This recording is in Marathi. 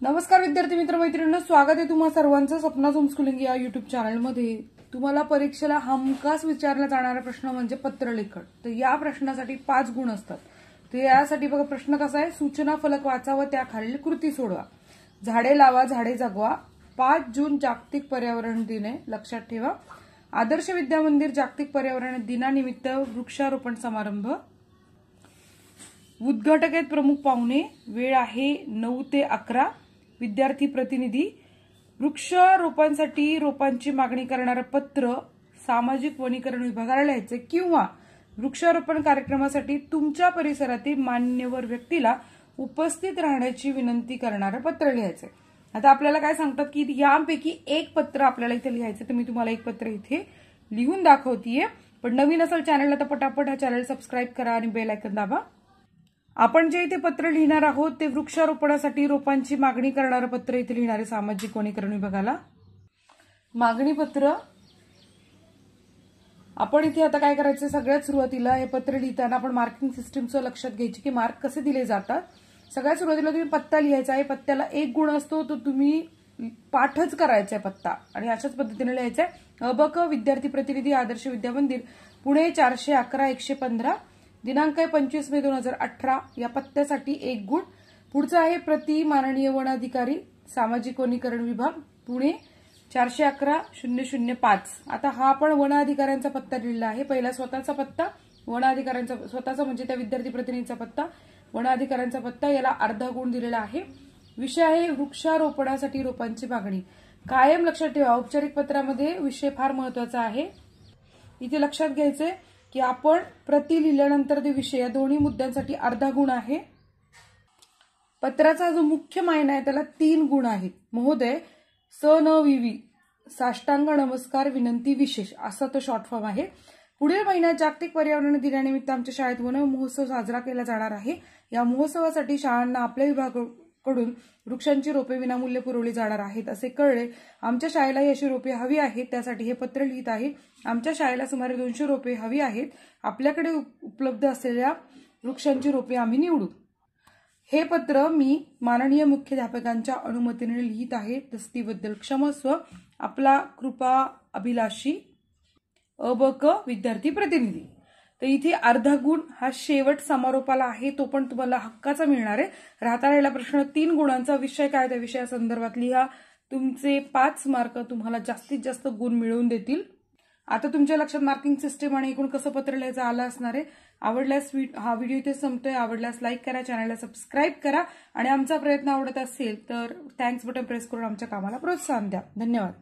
नमस्कार विद्यार्थी मित्र मैत्रिणींना स्वागत आहे तुम्हा सर्वांचं सपना होमस्कुलिंग या युट्यूब चॅनलमध्ये तुम्हाला परीक्षेला हमखास विचारला जाणारा प्रश्न म्हणजे पत्रलेखन. तर या प्रश्नासाठी पाच गुण असतात. तर यासाठी बघा प्रश्न कसा आहे? सूचना फलक वाचा व त्याखालील कृती सोडवा. झाडे लावा झाडे जगवा. पाच जून जागतिक पर्यावरण दिन लक्षात ठेवा. आदर्श विद्या मंदिर जागतिक पर्यावरण दिनानिमित्त वृक्षारोपण समारंभ. उद्घाटक आहेत प्रमुख पाहुणे. वेळ आहे नऊ ते अकरा. विद्यार्थी प्रतिनिधी वृक्षारोपांसाठी रोपांची मागणी करणारं पत्र सामाजिक वनीकरण विभागाला लिहायचं किंवा वृक्षारोपण कार्यक्रमासाठी तुमच्या परिसरातील मान्यवर व्यक्तीला उपस्थित राहण्याची विनंती करणारं पत्र लिहायचं आता आपल्याला काय सांगतात की यापैकी एक पत्र आपल्याला इथे लिहायचं तर मी तुम्हाला एक पत्र इथे लिहून दाखवतीये. पण नवीन असेल चॅनलला तर पटापट हा चॅनल सबस्क्राईब करा आणि बेल आयकन दाबा. आपण जे इथे पत्र लिहिणार आहोत ते वृक्षारोपणासाठी रोपांची मागणी करणारं पत्र इथे लिहिणारे सामाजिक वनीकरण विभागाला. मागणी पत्र. आपण इथे आता काय करायचं सगळ्यात सुरुवातीला हे पत्र लिहिताना आपण मार्किंग सिस्टीमचं लक्षात घ्यायची की मार्क कसे दिले जातात. सगळ्यात सुरुवातीला तुम्ही पत्ता लिहायचा आहे पत्त्याला एक गुण असतो तो तुम्ही पाठच करायचा आहे पत्ता. आणि अशाच पद्धतीने लिहायचा आहे. अबक विद्यार्थी प्रतिनिधी आदर्श विद्यामंदिर पुणे चारशे अकरा एकशे पंधरा. दिनांक आहे पंचवीस मे दोन हजार अठरा या पत्त्यासाठी एक गुण. पुढचं आहे प्रति माननीय वनाधिकारी सामाजिक वनीकरण विभाग पुणे चारशे अकरा शून्य शून्य पाच. आता हा आपण वन अधिकाऱ्यांचा पत्ता लिहिला आहे. पहिला स्वतःचा पत्ता वन अधिकाऱ्यांचा स्वतःचा म्हणजे त्या विद्यार्थी प्रतिनिधीचा पत्ता. वन अधिकाऱ्यांचा पत्ता याला अर्धा गुण दिलेला आहे. विषय आहे वृक्षारोपणासाठी रोपांची मागणी. कायम लक्षात ठेवा औपचारिक पत्रामध्ये विषय फार महत्त्वाचा आहे. इथे लक्षात घ्यायचंय की आपण प्रति लिहिल्यानंतर ते विषय या दोन्ही मुद्द्यांसाठी अर्धा गुण आहे. पत्राचा जो मुख्य मायना आहे त्याला तीन गुण आहेत. महोदय स न विवी साष्टांग नमस्कार विनंती विशेष असा तो शॉर्ट फॉर्म आहे. पुढील महिन्यात जागतिक पर्यावरण दिनानिमित्त आमच्या शाळेत वन महोत्सव साजरा केला जाणार आहे. या महोत्सवासाठी शाळांना आपल्या कडून वृक्षांची रोपे विनामूल्य पुरवली जाणार आहेत असे कळले. आमच्या शाळेलाही अशी रोपे हवी आहेत त्यासाठी हे पत्र लिहित आहे. आमच्या शाळेला सुमारे दोनशे रोपे हवी आहेत. आपल्याकडे उपलब्ध असलेल्या वृक्षांची रोपे आम्ही निवडू. हे पत्र मी माननीय मुख्याध्यापकांच्या अनुमतीने लिहित आहे. दस्तीबद्दल क्षमस्व आपला कृपा अभिलाषी अबक विद्यार्थी प्रतिनिधी. तर इथे अर्धा गुण हा शेवट समारोपाला आहे तो पण तुम्हाला हक्काचा मिळणार आहे. राहता राहिला प्रश्न तीन गुणांचा. विषय काय त्या विषयासंदर्भात लिहा. तुमचे पाच मार्क तुम्हाला जास्तीत जास्त गुण मिळवून देतील. आता तुमच्या लक्षात मार्किंग सिस्टीम आणि एकूण कसं पत्र लिहायचं आलं असणार आहे. आवडल्यास हा व्हिडिओ इथे संपतोय. आवडल्यास लाईक करा चॅनलला सबस्क्राईब करा. आणि आमचा प्रयत्न आवडत असेल तर थँक्स बटन प्रेस करून आमच्या कामाला प्रोत्साहन द्या. धन्यवाद.